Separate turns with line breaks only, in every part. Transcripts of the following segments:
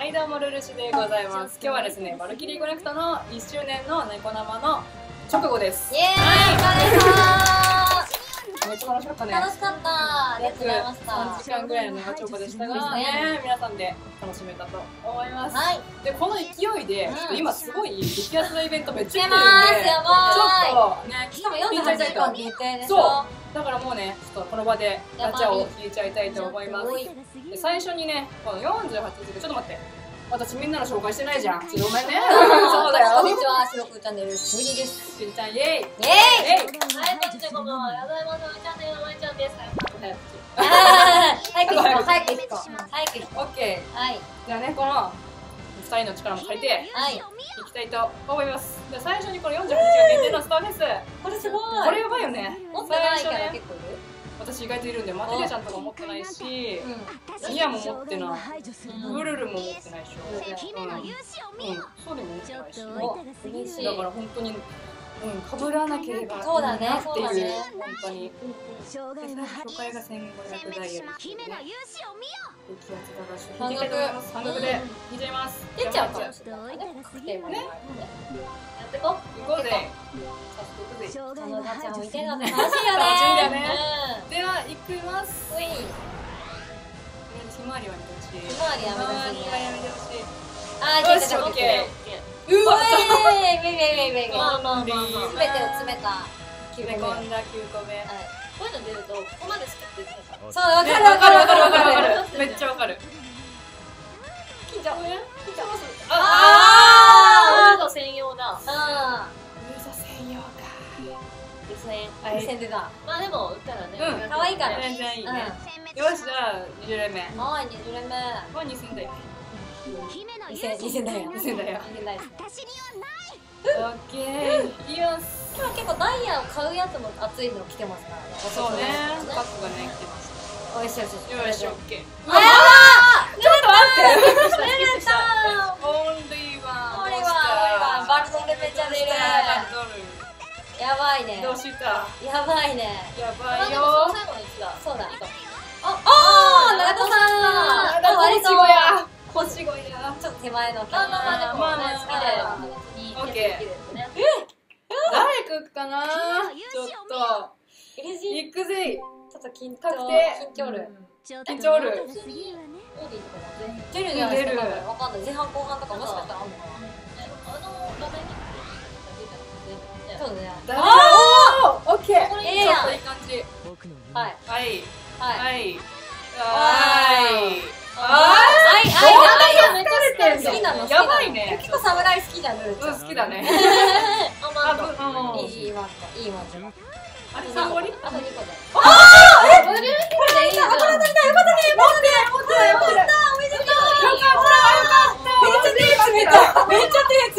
はいどうもルルシでございます。今日はですねバルキリーコネクトの1周年の猫生の直後です。
イエーイお疲れ様
めっちゃ楽しかったね。
楽しかった。ありがとうございました。
3時間ぐらいの長丁場でしたがね。皆さんで楽しめたと思います、
はい。
でこの勢いで、
うん。
ちょっと今すごい激安なイベントめっちゃ来てるんでちょっとね
しかも48時間限定でしょ。
そうだからもうねちょっとこの場でガチャを引いちゃいたいと思います。で最初にねこの48時間ちょっと待って。私みんなの紹介してないじゃん。ちょっとごめんね。そうだよ。
こんにちは白くチャンネルすみりです。
しんちゃんイエイ。イ
イ。エーイ。
はい、こんにちは、こんばんは。やだいまさみチャンネルのまいちゃんです。
早く引こう。早く引こう。早く引こ
オッケ
うはい。
ーじゃあねこの2人の力も借りて
はい。
いきたいと思います。で最初にこの48時間限定のスターフェス。
これすごい。
これやばいよね。
持ってないキャラ
最初ね。
結構いる
私意外といるんでマテリアちゃんとか持ってないし
うん
ミヤも持ってない。
うん。
ブルルも持ってないでし。ょ
うん。
うん。うんソリも持ってないし。
お嬉しい
だから本当にうんかぶらなければ
そうだね。
なっていう本当に。初回が1500ダイヤルっていうね激アツだからちょっと引い。てい。きたい。と思い。ます半額で引い。ちゃい。ます
出ちゃうかも
じ
しれない。ね
やってこ
行こうぜ早速行くぜ
このてるの楽しい。よね
では行きます
い。
ひまわりは
やめてほしい。ね
ひまわりはやめてほしい。
あー
よし
出た出た
オッケ
出た
うわ
ウェイウェイウェイウェイウェイウェイ
まあまあまあまあ。
リー
すべてを詰めた9
詰め
個目。
込んだ。9個目
こういうの出ると、ここまで好きって言ってたから。
そうわ
ね
かるわかるわかるわかる。
わ
わかる
るめっちゃわかる。
緊張
あ
あー、専用だ。
あ
ウソ専用か。
2000円。
あ
はい
2000でだ
まあでも、売ったらね。
うん。
可愛いから。
全然いいね。
う
よしじゃあ20連目。
んはい20連目。
これ2000だよ
2000 2000だよ
2000だよ
2000だよですね
オッケー
今結構ダイヤを買うやつも熱いの来てますからね。
そうね
お
パックがね来てます
おいしいおいしい
よ。しオッケー
うわ
ちょっと待って。
ー出れた
オンリーワン
バルドレめちゃ出る
バルド
やばいね
ルどうした
やばいね
やばいよ
も、その最後の1だ。
そうだああー長戸さんあ割と手前の
まあまあまあ、でも、好きだよ。
あ
別に、
オッケー。
できるんでね。
誰くかなちょっと。
嬉しい。
行くぜ
ちょっと緊張緊張る
緊張る。
オーディとかも全然。
出る。んじゃないですか？
出る。
わかんない。前半後半とかもしかしたらあんのかな。
あの画面に出た
そうだね
誰あーオッケー
これ
いいやん
ちょっといい感じ
はい
はい
はい
はい
はい
はい
愛愛
めっちゃ
好きなの
やばいね。
結構侍好きじゃんルーちゃん。
うん好きだね。
あ、まあ、
あぶうん
いいいいワンコいいワンコ。
あれそれ終わり
あと2個で。
これでいいじゃん。
これでいいじゃんよかったよかったね。持ってない持ってないよかった。おめでとうよかった。めっちゃ手めっちゃ手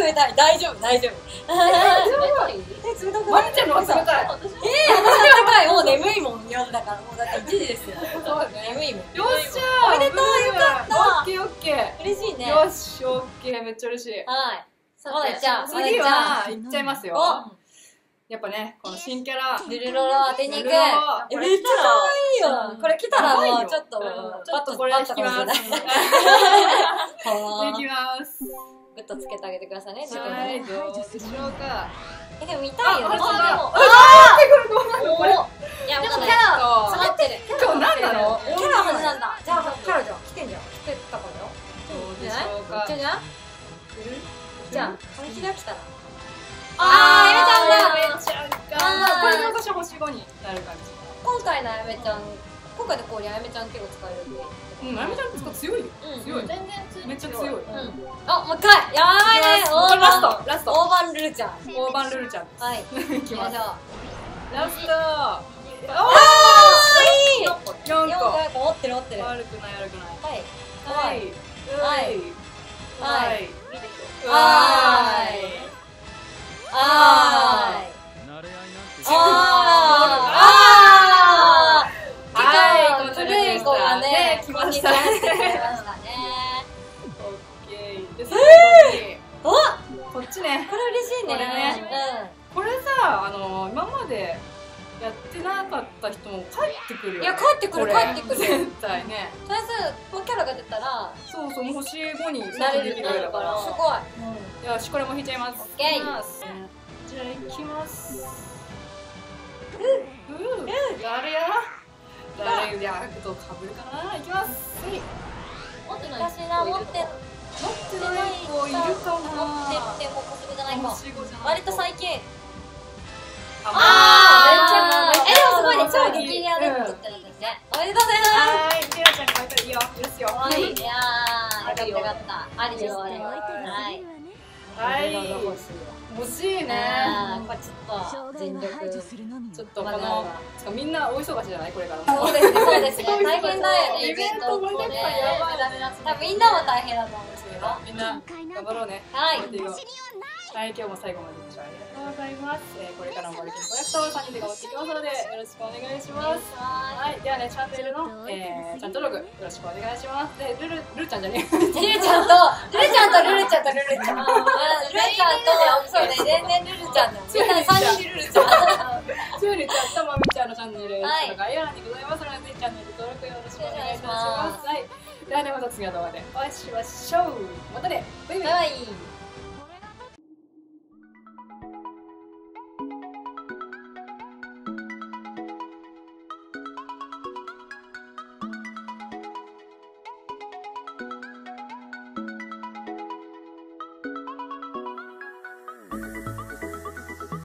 冷たい。大丈夫大丈夫。手冷たくない？
マリちゃんの冷たい。
えー、私高い。もう眠いもん夜だから。もうだって1時ですよ
そうだね。
眠いもん。
よっしゃ
おめでとうよかった。
オッケーオッケ
嬉しいね。
ーよしオッケー。めっちゃ嬉しい。
はい。
さ
まだじゃあ
次は行っちゃいますよ。
お。
やっぱねこの新キャラ。
ルルロロ当てに行く。めっちゃ可愛いよ。これ来たらも
うよ。
ちょっと
ちょっとこれ引きます
バットかもしれない。は
いきます。
グッとつけてあげてくださいねえでも見たいよね
ああ
あ、でも、
これ
いや
でも
わかんない
キャラ
詰まってる
今日何なの
キャラはずなんだじゃあキャラじゃん来てんじゃん来てたからよ
どうでしょうか
じゃじゃあ紙切りが来たら
あ
あー
ー、エメちゃん
あー
か。これで私星5になる感じ。
今回のあやめちゃん今回の氷あやめちゃん結構使えるんで
うん、あやめちゃんとか強いよ。
うん
強い。
全然強い。
めっちゃ強い。
うんあもう一回やばいね
ラスト、ラスト。
大盤ルーちゃん
大盤ルルちゃん。
はい
いきま
しょ
ラスト。
あーいい
4
4
個。
個持ってる持ってるはい
悪くない悪くない。
は
はいい。
はい
はい。
いいでしょ。
はー
ちね。
これ嬉しいね。
これね。これさ、あの、今までやっってなかった人も帰ってくるよ、ね、
いや帰ってくる帰ってくる。
絶対ね。
とりあえずこのキャラが出たら。
そうそう星5に
なれる
できるだから。
すごい。
よしこれも引いちゃいます。
オッケー。
じゃあ行きます。うう誰や誰でアクトかぶるかな。行きます。はい
持ってない。
私が持って
ってない子いるかな
持ってっても小粒じゃないか
星5じゃない
割と最近
あ
あーえでもすごいね超
激
レアで撮ってるんですねおめでとうございます
はいミラちゃんに書いたらいいよ許すよ
はい、いやー、よかったよかった。ありですね。
はい
はい。
はい欲しいね
あーこれちょっと全力。
ちょっとこのみんな大忙しじゃないこれから
そうですね、そうですね。大変だよね、イベントもね。多分みんなも大変だと思うんですけど。は
みんな頑張ろうね
い。
はい、今日も最後までご視聴ありがとうございます。えーこれからもマルキンコレクト3人で頑張っていきますので、よろしくお願いします。はい、ではね、チャンネルの、えー、チャンネル登録よろしくお願いします。で、ルル、ルルちゃんじゃねえ。
ルルちゃんと、ルルちゃんとルルちゃんとルルちゃん。う んルルちゃんと、そうね、全然ルルちゃん でも。みんな3人ルルちゃん。
つよりちゃんとまみちゃんのチャンネル、
はい
概要欄にございますので、ぜひチャンネル登録よろしくお願いします。はい。ではね、また次の動画でお会いしましょう。またね、バイバイ
バイバイ。